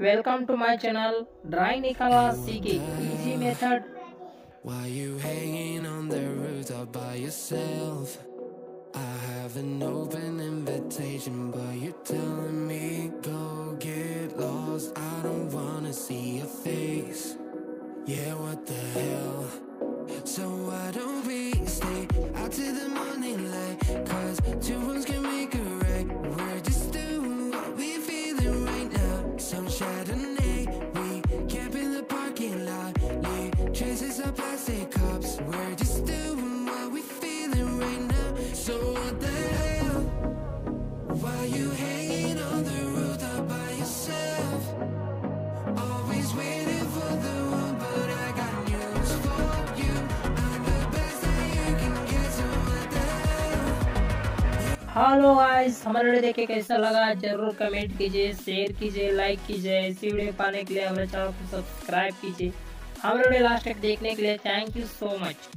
Welcome to my channel Drawing Nicolas CK Easy Method. Why you hanging on the rooftop by yourself? I have an open invitation, but you're telling me go get lost. I don't wanna see your face. Yeah, what the hell? So why don't we stay hello guys हमारा video देख के कैसा लगा, ज़रूर comment कीजिए share कीजिए like कीजिए ऐसी वीडियो पाने के लिए हमारे चैनल को सब्सक्राइब कीजिए। हमारे वीडियो लास्ट तक देखने के लिए थैंक यू सो मच